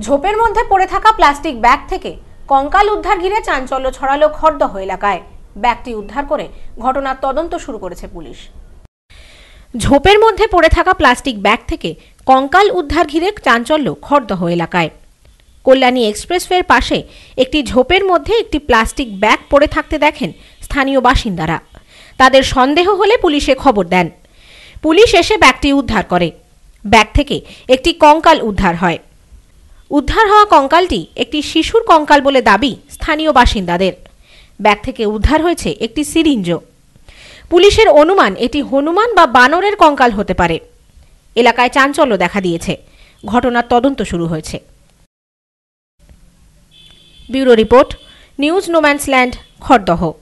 ঝোপের মধ্যে পড়ে থাকা প্লাস্টিক ব্যাগ থেকে কঙ্কাল উদ্ধার ঘিরে চাঞ্চল্য ছড়ালো খড়দহ এলাকায়। ব্যাগটি উদ্ধার করে ঘটনার তদন্ত শুরু করেছে পুলিশ। ঝোপের মধ্যে পড়ে থাকা প্লাস্টিক ব্যাগ থেকে কঙ্কাল উদ্ধার ঘিরে চাঞ্চল্য খড়দহ এলাকায়। কল্যাণী এক্সপ্রেসওয়ের পাশে একটি ঝোপের মধ্যে একটি প্লাস্টিক ব্যাগ পড়ে থাকতে দেখেন স্থানীয় বাসিন্দারা। তাদের সন্দেহ হলে পুলিশে খবর দেন। পুলিশ এসে ব্যাগটি উদ্ধার করে। ব্যাগ থেকে একটি কঙ্কাল উদ্ধার হয়। উদ্ধার হওয়া কঙ্কালটি একটি শিশুর কঙ্কাল বলে দাবি স্থানীয় বাসিন্দাদের। ব্যাগ থেকে উদ্ধার হয়েছে একটি সিরিঞ্জও পুলিশের অনুমান এটি হনুমান বা বানরের কঙ্কাল হতে পারে। এলাকায় চাঞ্চল্য দেখা দিয়েছে। ঘটনার তদন্ত শুরু হয়েছে। Bureau report, news no man's land, Khardah.